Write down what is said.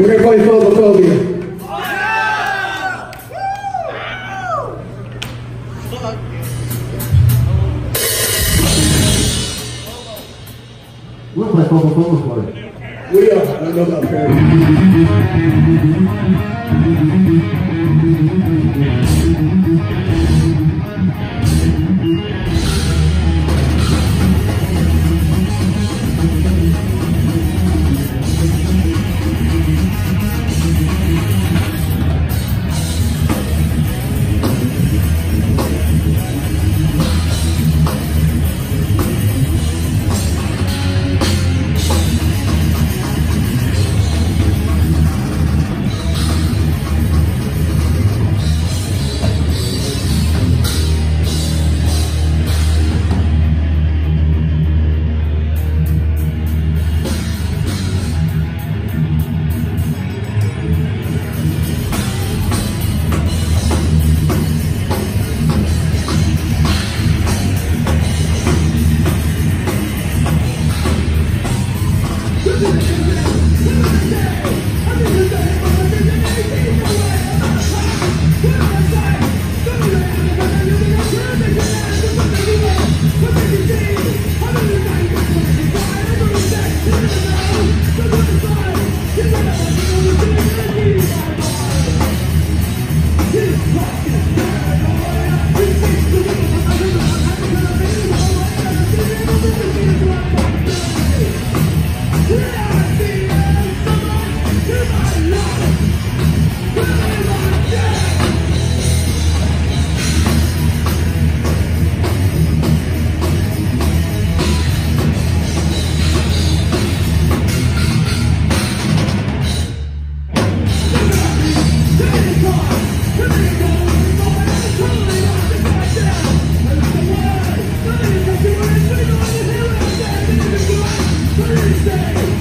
We're gonna play Phobophobia. We play for you. We are. I don't know about. Thursday.